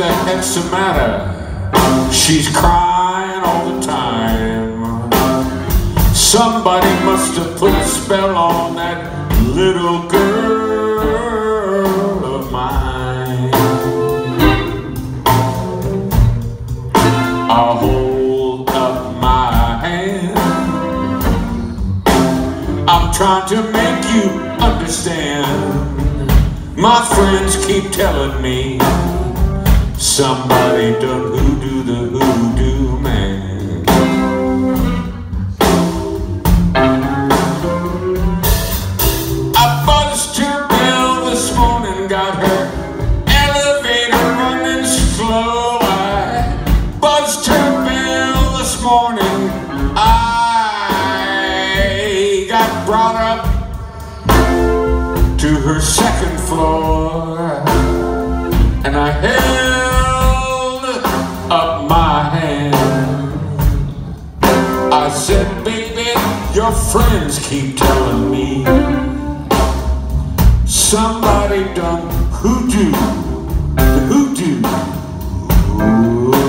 the heck's the matter. She's crying all the time. Somebody must have put a spell on that little girl of mine. I'll hold up my hand. I'm trying to make you understand. My friends keep telling me somebody done hoodoo the hoodoo man. I buzzed her bell this morning, got her elevator running slow. I buzzed her bell this morning. I got brought up to her second floor and I held friends keep telling me somebody done hoodoo, the hoodoo, Ooh,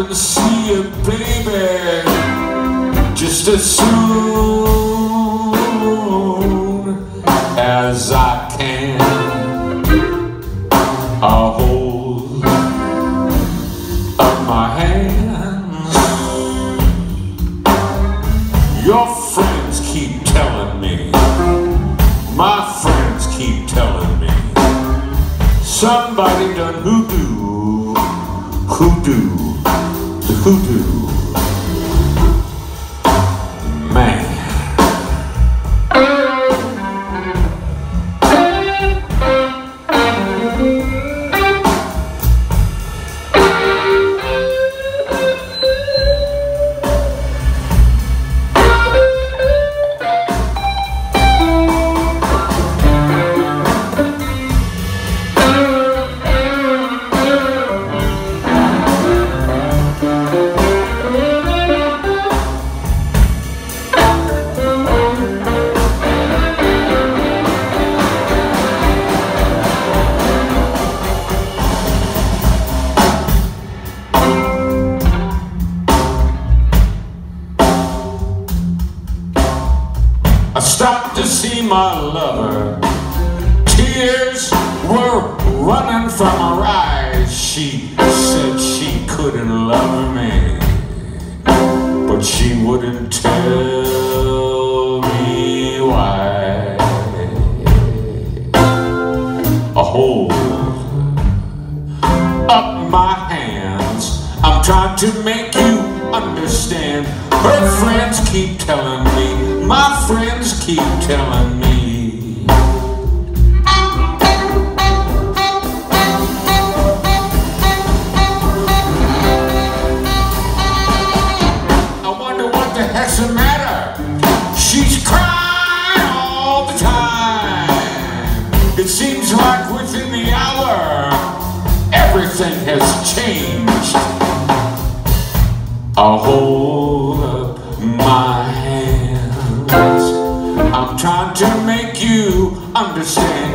and see you, baby, just as soon as I can. I'll hold up my hands. Your friends keep telling me, my friends keep telling me, somebody done hoodoo, hoodoo, hoodoo. My lover. Tears were running from her eyes. She said she couldn't love me, but she wouldn't tell me why. A hold up my hands. I'm trying to make you understand. Her friends keep telling me, my friends keep telling me. I wonder what the heck's the matter. She's crying all the time. It seems like within the hour, everything has changed. I'll hold understand.